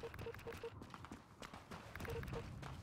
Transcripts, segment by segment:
Thank you.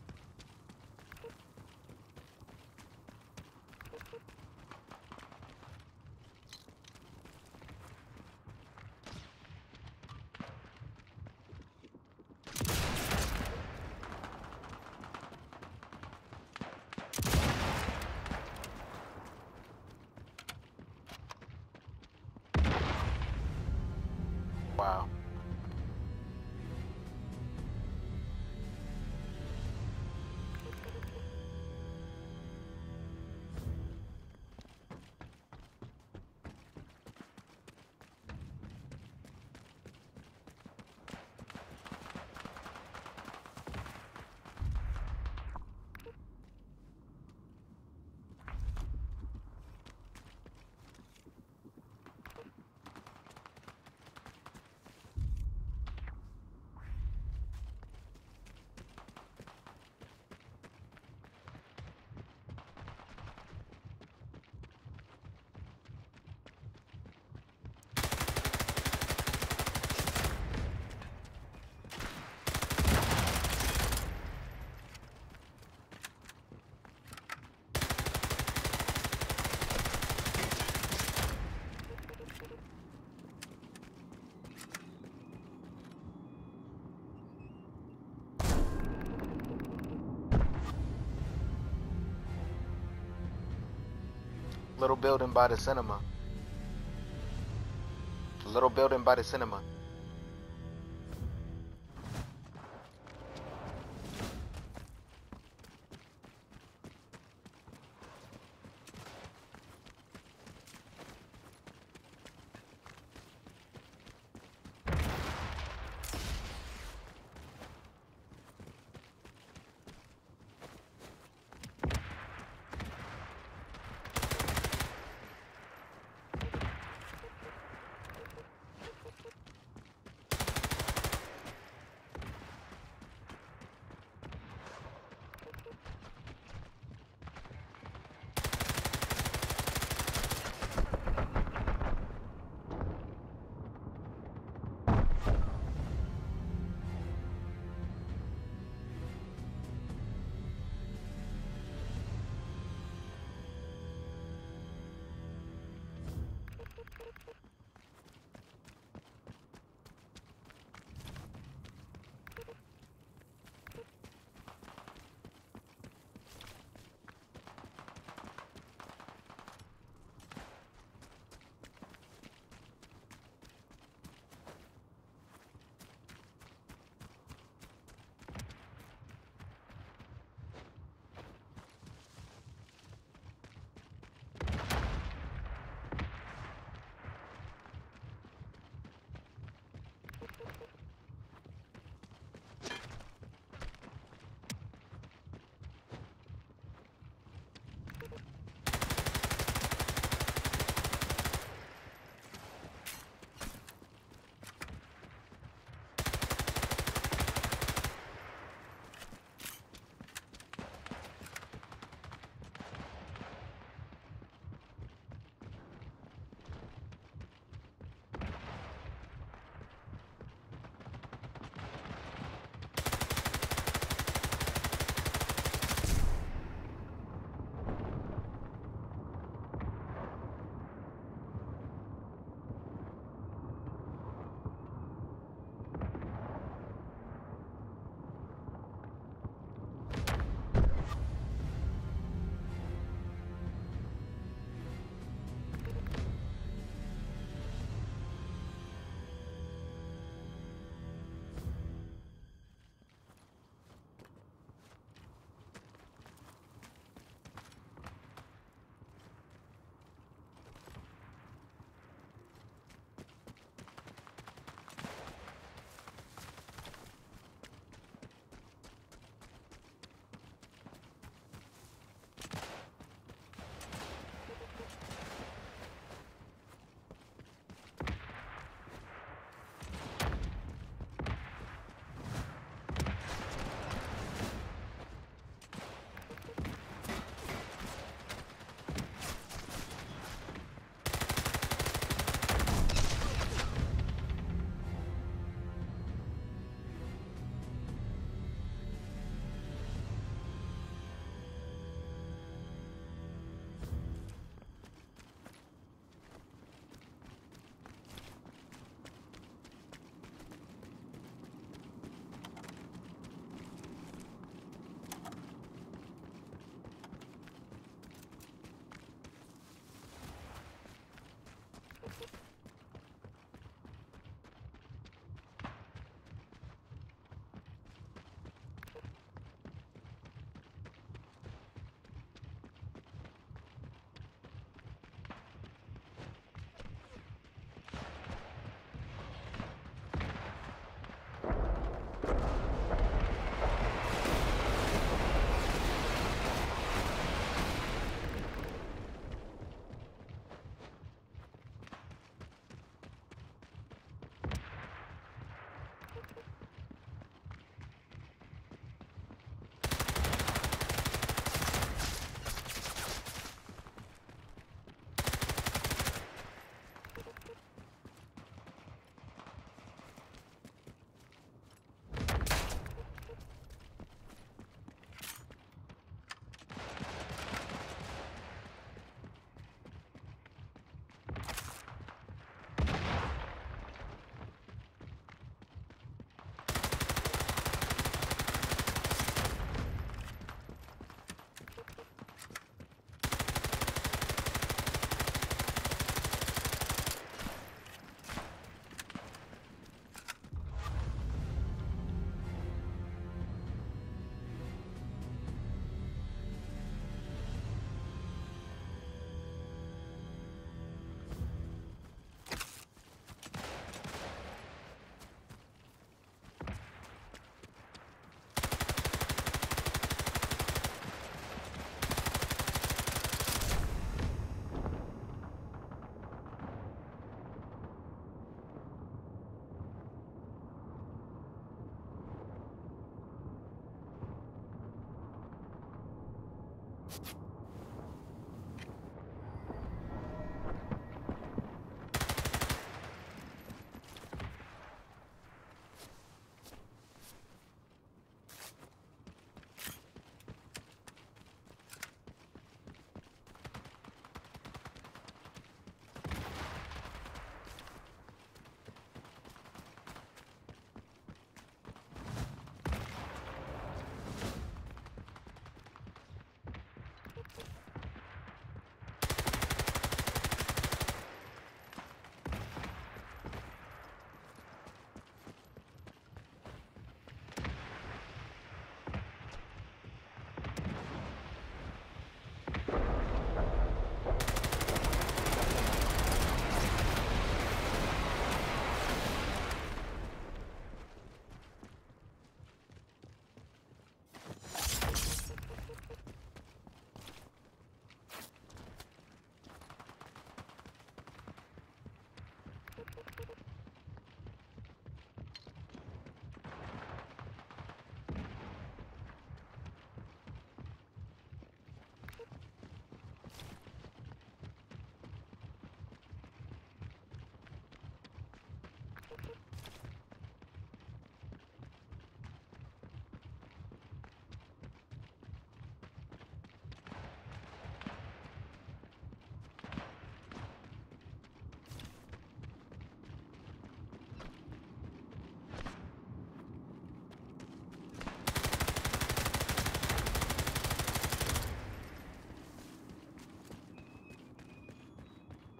Little building by the cinema. Little building by the cinema.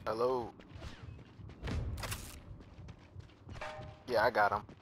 Hello. Yeah, I got him.